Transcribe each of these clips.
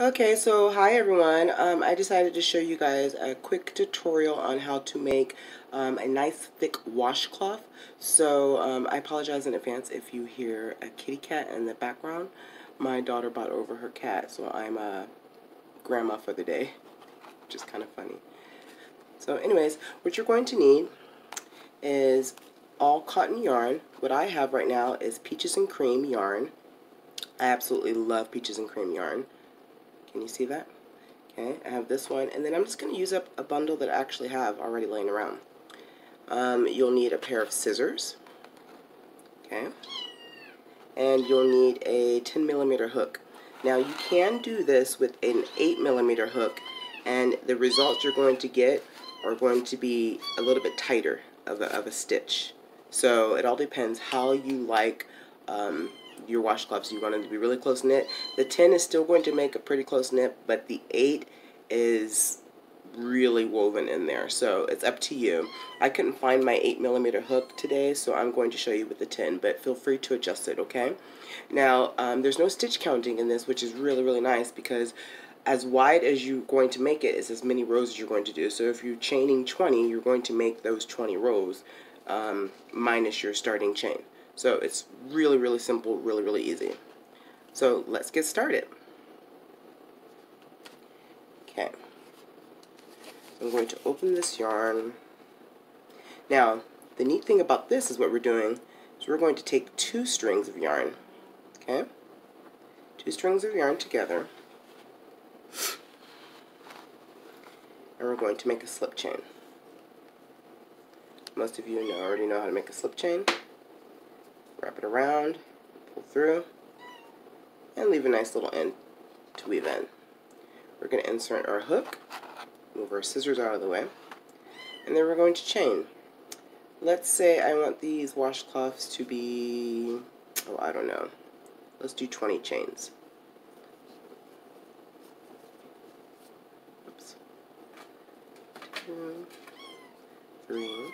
Okay, so hi everyone. Um, I decided to show you guys a quick tutorial on how to make um, a nice thick washcloth. So um, I apologize in advance if you hear a kitty cat in the background. My daughter brought over her cat, so I'm a grandma for the day, which is kind of funny. So anyways, what you're going to need is all cotton yarn. What I have right now is peaches and cream yarn. I absolutely love peaches and cream yarn. Can you see that? Okay, I have this one, and then I'm just going to use up a bundle that I actually have already laying around. Um, you'll need a pair of scissors, okay, and you'll need a 10 millimeter hook. Now you can do this with an 8 millimeter hook, and the results you're going to get are going to be a little bit tighter of a, of a stitch. So it all depends how you like um, your washcloths. You want them to be really close knit. The 10 is still going to make a pretty close knit, but the 8 is really woven in there. So it's up to you. I couldn't find my 8 millimeter hook today, so I'm going to show you with the 10, but feel free to adjust it, okay? Now, um, there's no stitch counting in this, which is really, really nice because as wide as you're going to make it is as many rows as you're going to do. So if you're chaining 20, you're going to make those 20 rows um, minus your starting chain. So it's really, really simple, really, really easy. So let's get started. Okay. I'm going to open this yarn. Now, the neat thing about this is what we're doing is we're going to take two strings of yarn. Okay? Two strings of yarn together. And we're going to make a slip chain. Most of you know, already know how to make a slip chain wrap it around, pull through, and leave a nice little end to weave in. We're going to insert our hook, move our scissors out of the way, and then we're going to chain. Let's say I want these washcloths to be, oh, I don't know. Let's do 20 chains. Oops. Two, three,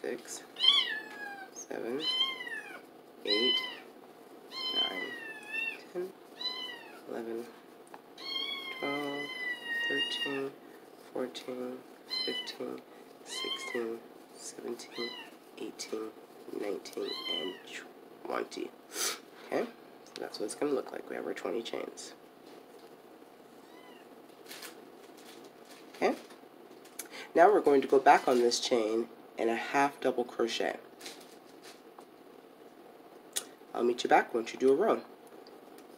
six, seven, eight, nine, ten, eleven, twelve, thirteen, fourteen, fifteen, sixteen, seventeen, eighteen, nineteen, and 20. Okay, so that's what it's going to look like. We have our 20 chains. Okay, now we're going to go back on this chain and a half double crochet. I'll meet you back once you do a row.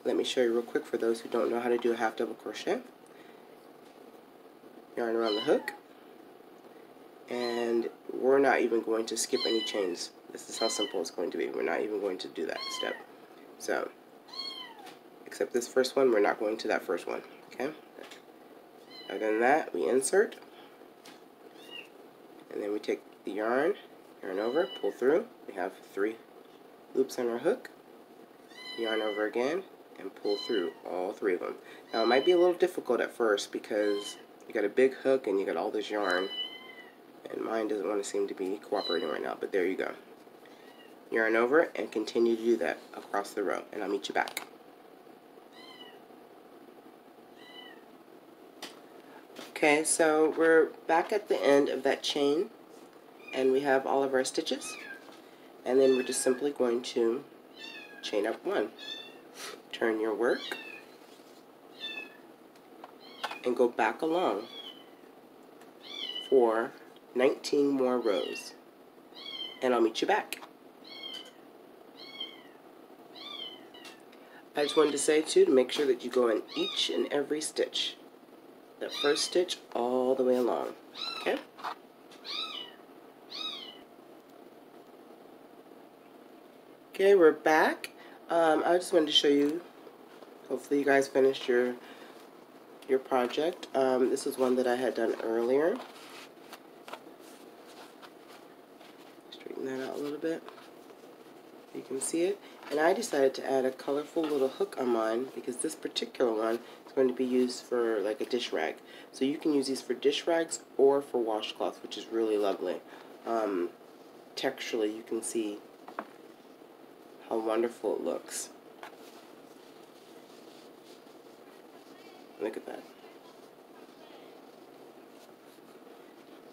Let me show you real quick for those who don't know how to do a half double crochet. Yarn around the hook. And we're not even going to skip any chains. This is how simple it's going to be. We're not even going to do that step. So, except this first one, we're not going to that first one. Okay? Other than that, we insert. And then we take the yarn, yarn over, pull through. We have three loops on our hook, yarn over again, and pull through all three of them. Now it might be a little difficult at first because you got a big hook and you got all this yarn and mine doesn't want to seem to be cooperating right now, but there you go. Yarn over and continue to do that across the row and I'll meet you back. Okay, so we're back at the end of that chain and we have all of our stitches. And then we're just simply going to chain up one. Turn your work. And go back along for 19 more rows. And I'll meet you back. I just wanted to say too to make sure that you go in each and every stitch. The first stitch all the way along. Okay Okay, we're back. Um, I just wanted to show you, hopefully you guys finished your your project. Um, this is one that I had done earlier. Straighten that out a little bit. You can see it. And I decided to add a colorful little hook on mine because this particular one is going to be used for like a dish rag. So you can use these for dish rags or for washcloth, which is really lovely. Um, texturally, you can see how wonderful it looks. Look at that.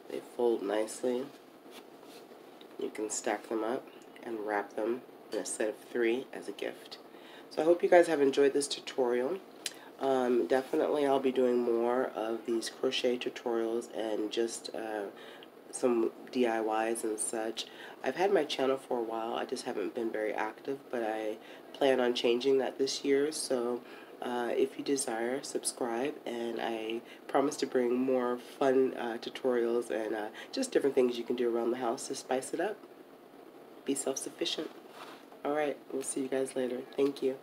They fold nicely. You can stack them up and wrap them in a set of three as a gift. So I hope you guys have enjoyed this tutorial. Um, definitely I'll be doing more of these crochet tutorials and just uh, some DIYs and such. I've had my channel for a while, I just haven't been very active, but I plan on changing that this year, so uh, if you desire, subscribe, and I promise to bring more fun uh, tutorials and uh, just different things you can do around the house to spice it up. Be self-sufficient. Alright, we'll see you guys later. Thank you.